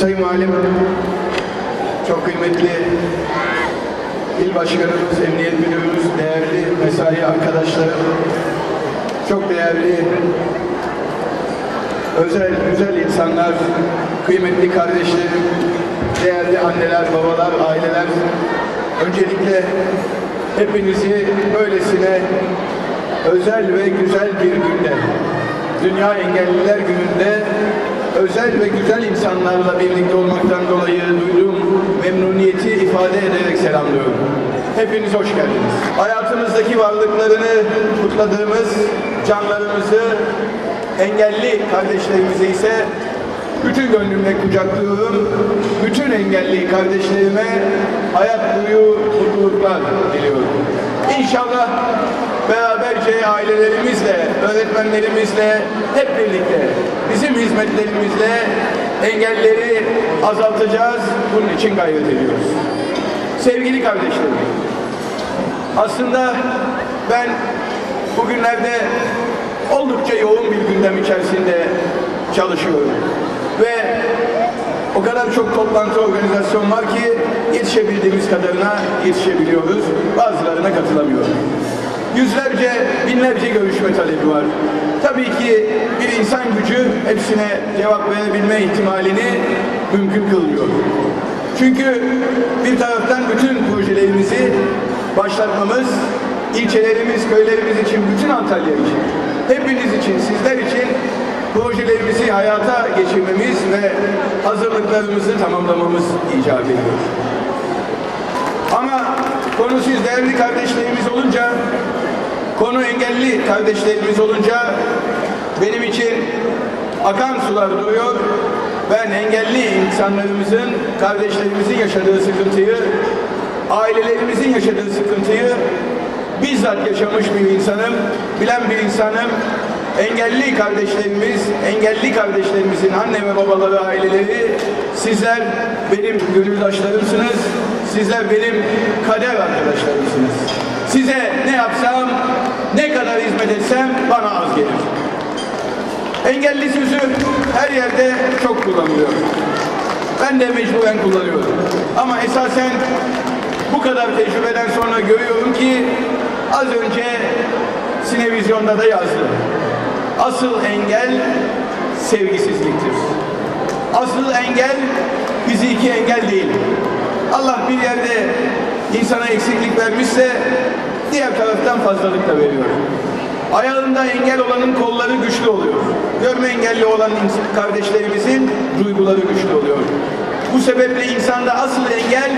Sayın Valim, çok kıymetli İl Başkanımız, Emniyet Müdürümüz, değerli mesai arkadaşlarım, çok değerli özel, güzel insanlar, kıymetli kardeşlerim, değerli anneler, babalar, aileler, öncelikle hepinizi böylesine özel ve güzel bir günde, Dünya Engelliler Günü'nde özel ve güzel insanlarla birlikte olmaktan dolayı duyduğum memnuniyeti ifade ederek selamlıyorum. Hepiniz hoş geldiniz. Hayatımızdaki varlıklarını kutladığımız canlarımızı, engelli kardeşlerimizi ise bütün gönlümle kucaklıyorum. Bütün engelli kardeşlerime hayat boyu mutluluklar diliyorum. İnşallah beraberce ailelerimizle, öğretmenlerimizle hep birlikte bizim hizmetlerimizle engelleri azaltacağız. Bunun için gayret ediyoruz. Sevgili kardeşlerim, aslında ben bugünlerde oldukça yoğun bir gündem içerisinde çalışıyorum. Ve o kadar çok toplantı organizasyon var ki yetişebildiğimiz kadarına yetişebiliyoruz. Bazılarına katılamıyoruz. Yüzlerce, binlerce görüşme talebi var. Tabii ki bir insan gücü hepsine cevap verebilme ihtimalini mümkün kılmıyor. Çünkü bir taraftan bütün projelerimizi başlatmamız, ilçelerimiz, köylerimiz için, bütün Antalya için, hepiniz için, sizler için projelerimizi hayata geçirmemiz ve hazırlıklarımızı tamamlamamız icap ediyor. Ama konu siz değerli kardeşlerimiz olunca, konu engelli kardeşlerimiz olunca benim için akan sular duruyor. Ben engelli insanlarımızın, kardeşlerimizin yaşadığı sıkıntıyı, ailelerimizin yaşadığı sıkıntıyı bizzat yaşamış bir insanım, bilen bir insanım. Engelli kardeşlerimiz, engelli kardeşlerimizin anne ve babaları, aileleri, sizler benim gönüldaşlarımsınız, sizler benim kader arkadaşlarımsınız. Size ne yapsam, ne kadar hizmet etsem bana az gelir. Engelli sözü her yerde çok kullanılıyor. Ben de mecburen kullanıyorum. Ama esasen bu kadar tecrübeden sonra görüyorum ki az önce Sinevizyon'da da yazdı. Asıl engel sevgisizliktir. Asıl engel fiziki engel değil. Allah bir yerde insana eksiklik vermişse diğer taraftan fazlalık da veriyor. Ayağında engel olanın kolları güçlü oluyor. Görme engelli olan kardeşlerimizin duyguları güçlü oluyor. Bu sebeple insanda asıl engel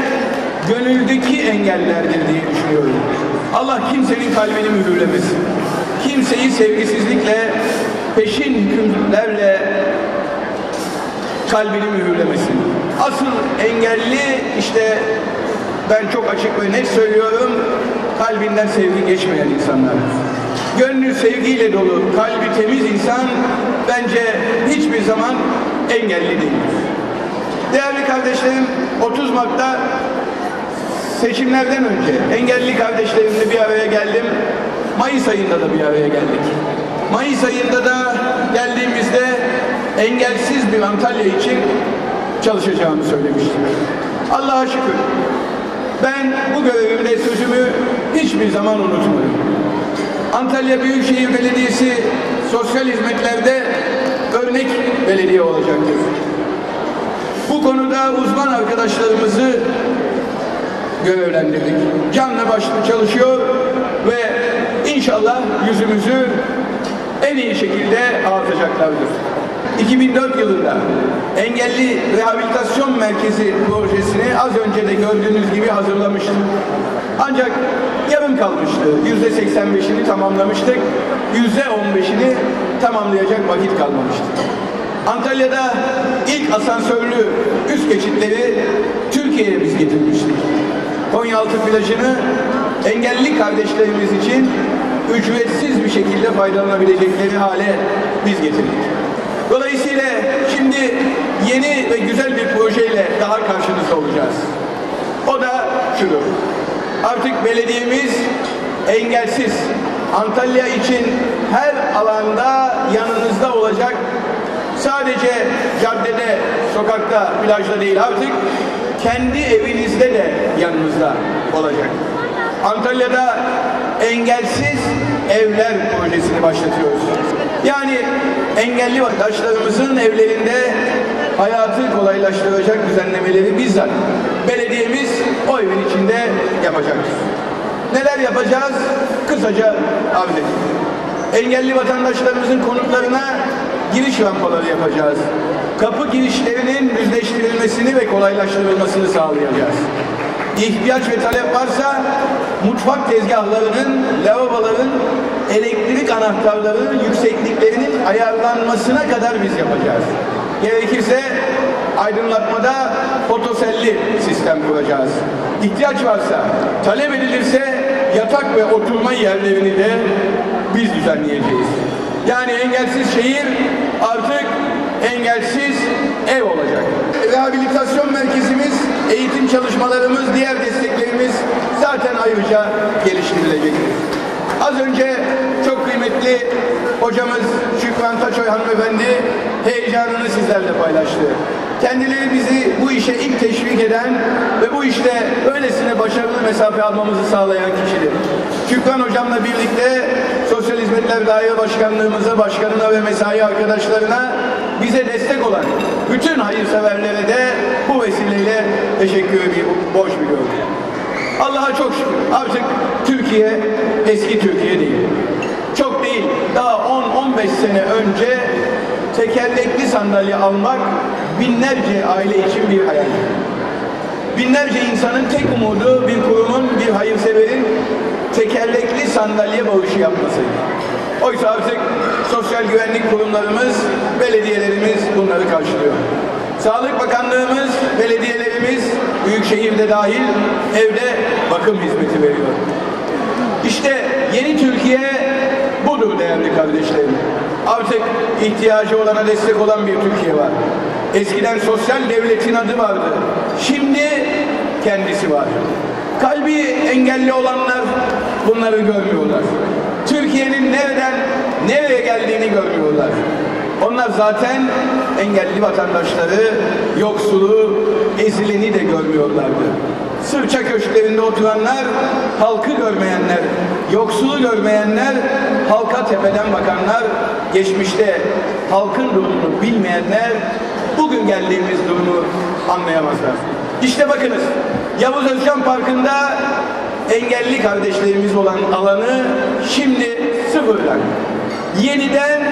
gönüldeki engellerdir diye düşünüyorum. Allah kimsenin kalbini mühürlemesin. Kimseyi sevgisizlikle, peşin hükümlerle kalbini mühürlemesin. Asıl engelli işte ben çok açık ve net söylüyorum kalbinden sevgi geçmeyen insanlar. Gönlü sevgiyle dolu, kalbi temiz insan bence hiçbir zaman engelli değildir. Değerli kardeşlerim 30 Mart'ta seçimlerden önce engelli kardeşlerimle bir araya geldim. Mayıs ayında da bir araya geldik. Mayıs ayında da geldiğimizde engelsiz bir Antalya için çalışacağımı söylemiştim. Allah'a şükür. Ben bu sözümü hiçbir zaman unutmadım. Antalya Büyükşehir Belediyesi sosyal hizmetlerde örnek belediye olacaktır. Bu konuda uzman arkadaşlarımızı görevlendirdik. Canla başlı çalışıyor ve inşallah yüzümüzü en iyi şekilde ağırtacaklardır. 2004 yılında Engelli Rehabilitasyon Merkezi projesini az önce de gördüğünüz gibi hazırlamıştık. Ancak yarım kalmıştı. Yüzde 85'ini tamamlamıştık. Yüzde 15'ini tamamlayacak vakit kalmamıştı. Antalya'da ilk asansörlü üst geçitleri Türkiye'ye biz getirmiştik. Konyaaltı plajını engelli kardeşlerimiz için ücretsiz bir şekilde faydalanabilecekleri hale biz getirdik. Dolayısıyla şimdi yeni ve güzel bir projeyle daha karşınızda olacağız. O da şudur. Artık belediyemiz engelsiz Antalya için her alanda yanınızda olacak sadece caddede, sokakta, plajda değil artık kendi evinizde de yanınızda olacak. Antalya'da engelsiz evler projesini başlatıyoruz. Yani engelli vatandaşlarımızın evlerinde hayatı kolaylaştıracak düzenlemeleri bizzat belediyemiz o evin içinde yapacaktır. Neler yapacağız? Kısaca edeyim. Engelli vatandaşlarımızın konutlarına giriş rampaları yapacağız. Kapı girişlerinin düzleştirilmesini ve kolaylaştırılmasını sağlayacağız. İhtiyaç ve talep varsa mutfak tezgahlarının, lavaboların, elektrik anahtarlarının yüksekliklerinin ayarlanmasına kadar biz yapacağız. Gerekirse aydınlatmada fotoselli sistem kuracağız. İhtiyaç varsa, talep edilirse yatak ve oturma yerlerini de biz düzenleyeceğiz. Yani engelsiz şehir artık engelsiz ev olacak. Rehabilitasyon merkezimiz, eğitim çalışmalarımız, diğer desteklerimiz zaten ayrıca geliştirilecektir. Az önce çok kıymetli hocamız Şükran Taçoy hanımefendi heyecanını sizlerle paylaştı. Kendileri bizi bu işe ilk teşvik eden ve bu işte öylesine başarılı mesafe almamızı sağlayan kişidir. Şükran hocamla birlikte Sosyal Hizmetler Daire Başkanlığımıza, başkanına ve mesai arkadaşlarına bize destek olan bütün hayırseverlere de bu vesileyle teşekkür. Borç biliyorum. Allah'a çok şükür artık Türkiye eski Türkiye değil. Çok değil. Daha 10-15 sene önce tekerlekli sandalye almak binlerce aile için bir hayal. Binlerce insanın tek umudu bir kurumun, bir hayırseverin tekerlekli sandalye bağışı yapmasıydı. Oysa artık sosyal güvenlik kurumlarımız, belediyelerimiz bunları karşılıyor. Sağlık Bakanlığımız, belediyelerimiz, büyükşehirde dahil evde bakım hizmeti veriyor. İşte yeni Türkiye budur değerli kardeşlerim. Artık ihtiyacı olana destek olan bir Türkiye var. Eskiden sosyal devletin adı vardı. Şimdi kendisi var. Kalbi engelli olanlar bunları görmüyorlar. Türkiye'nin nereden nereye geldiğini görmüyorlar. Onlar zaten engelli vatandaşları, yoksulu, ezileni de görmüyorlardı. Sırça köşklerinde oturanlar, halkı görmeyenler, yoksulu görmeyenler, halka tepeden bakanlar, geçmişte halkın durumunu bilmeyenler, bugün geldiğimiz durumu anlayamazlar. İşte bakınız, Yavuz Özcan Parkı'nda engelli kardeşlerimiz olan alanı şimdi sıfırdan, yeniden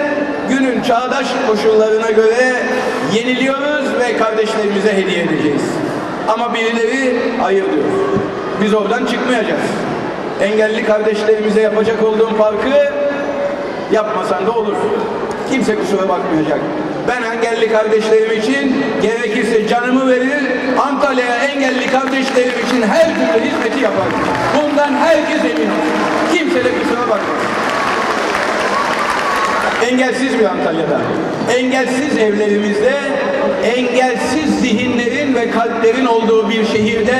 günün çağdaş koşullarına göre yeniliyoruz ve kardeşlerimize hediye edeceğiz. Ama birileri hayır diyor. Biz oradan çıkmayacağız. Engelli kardeşlerimize yapacak olduğum parkı yapmasan da olur. Kimse kusura bakmayacak. Ben engelli kardeşlerim için gerekirse canımı verir, Antalya'ya engelli kardeşlerim için her türlü hizmeti yaparım. Bundan herkes emin olsun. Kimse de kusura bakmasın. Engelsiz bir Antalya'da, engelsiz evlerimizde, engelsiz zihinlerin ve kalplerin olduğu bir şehirde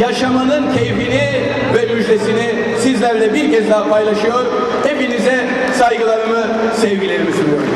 yaşamanın keyfini ve müjdesini sizlerle bir kez daha paylaşıyor. Hepinize saygılarımı, sevgilerimi sunuyorum.